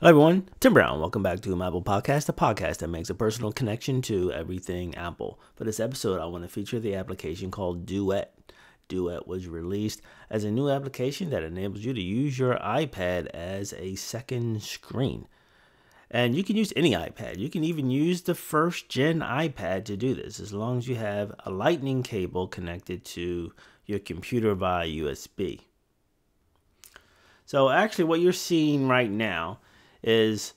Hello, everyone. Tim Brown. Welcome back to Apple Podcast, a podcast that makes a personal connection to everything Apple. For this episode, I want to feature the application called Duet. Duet was released as a new application that enables you to use your iPad as a second screen. And you can use any iPad. You can even use the first gen iPad to do this as long as you have a lightning cable connected to your computer via USB. So, actually, what you're seeing right now is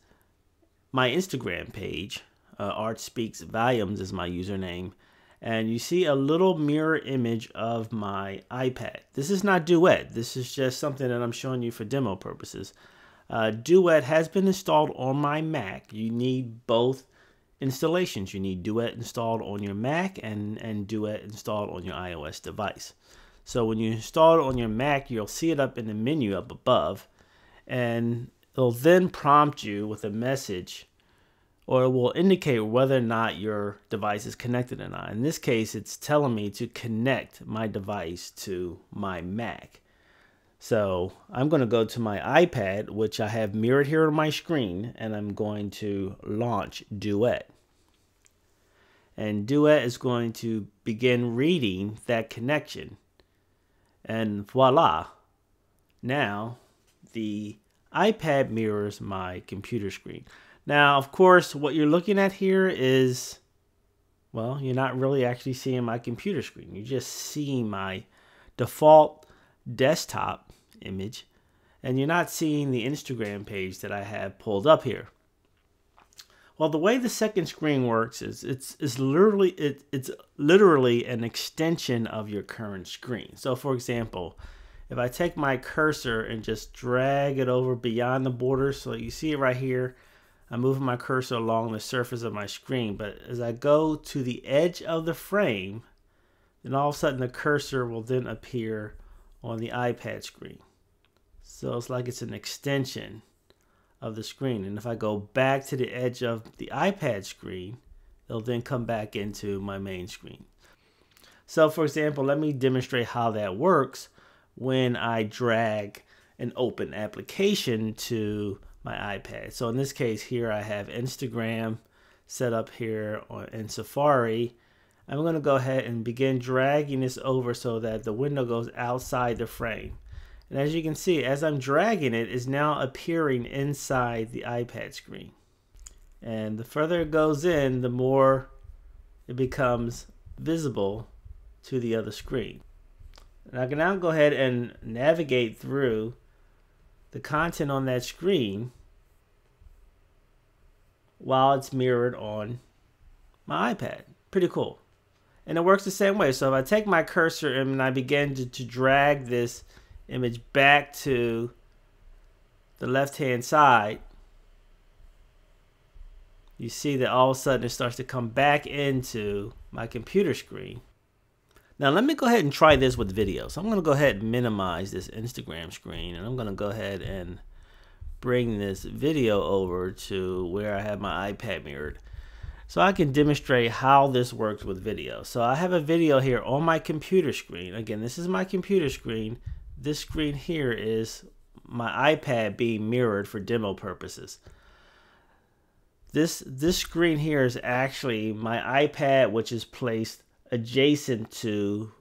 my Instagram page. Uh, Art Speaks Volumes is my username. And you see a little mirror image of my iPad. This is not Duet. This is just something that I'm showing you for demo purposes. Uh, Duet has been installed on my Mac. You need both installations. You need Duet installed on your Mac and, and Duet installed on your iOS device. So when you install it on your Mac, you'll see it up in the menu up above. And It'll then prompt you with a message or it will indicate whether or not your device is connected or not. In this case, it's telling me to connect my device to my Mac. So I'm going to go to my iPad, which I have mirrored here on my screen, and I'm going to launch Duet. And Duet is going to begin reading that connection. And voila, now the iPad mirrors my computer screen. Now, of course, what you're looking at here is, well, you're not really actually seeing my computer screen. You're just seeing my default desktop image, and you're not seeing the Instagram page that I have pulled up here. Well, the way the second screen works is it's it's literally it, it's literally an extension of your current screen. So, for example, if I take my cursor and just drag it over beyond the border, so you see it right here, I'm moving my cursor along the surface of my screen. But as I go to the edge of the frame, then all of a sudden the cursor will then appear on the iPad screen. So it's like it's an extension of the screen. And if I go back to the edge of the iPad screen, it'll then come back into my main screen. So for example, let me demonstrate how that works when I drag an open application to my iPad. So in this case here I have Instagram set up here on, in Safari. I'm going to go ahead and begin dragging this over so that the window goes outside the frame. And as you can see, as I'm dragging it, is now appearing inside the iPad screen. And the further it goes in, the more it becomes visible to the other screen. And I can now go ahead and navigate through the content on that screen while it's mirrored on my iPad. Pretty cool. And it works the same way. So if I take my cursor and I begin to, to drag this image back to the left hand side, you see that all of a sudden it starts to come back into my computer screen. Now let me go ahead and try this with video. So I'm going to go ahead and minimize this Instagram screen and I'm going to go ahead and bring this video over to where I have my iPad mirrored so I can demonstrate how this works with video. So I have a video here on my computer screen. Again, this is my computer screen. This screen here is my iPad being mirrored for demo purposes. This this screen here is actually my iPad which is placed adjacent to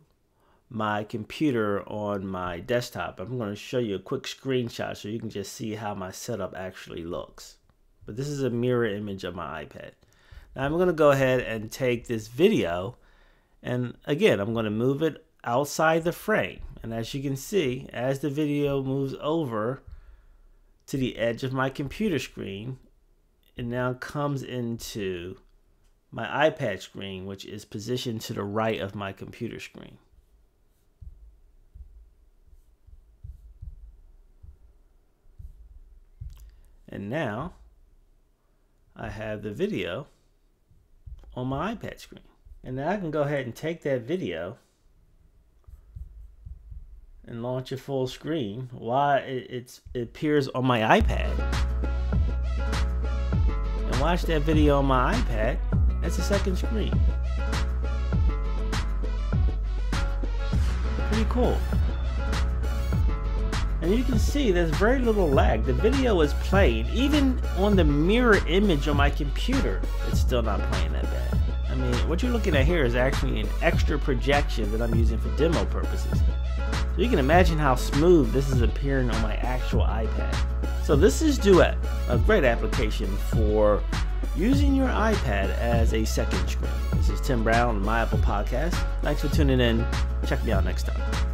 my computer on my desktop. I'm going to show you a quick screenshot so you can just see how my setup actually looks. But this is a mirror image of my iPad. Now I'm going to go ahead and take this video and again I'm going to move it outside the frame and as you can see as the video moves over to the edge of my computer screen it now comes into my iPad screen, which is positioned to the right of my computer screen. And now I have the video on my iPad screen. And now I can go ahead and take that video and launch it full screen while it, it appears on my iPad. And watch that video on my iPad that's a second screen. Pretty cool. And you can see there's very little lag. The video is playing. Even on the mirror image on my computer, it's still not playing that bad. I mean, what you're looking at here is actually an extra projection that I'm using for demo purposes. So you can imagine how smooth this is appearing on my actual iPad. So this is Duet, a great application for using your iPad as a second screen. This is Tim Brown, My Apple Podcast. Thanks for tuning in. Check me out next time.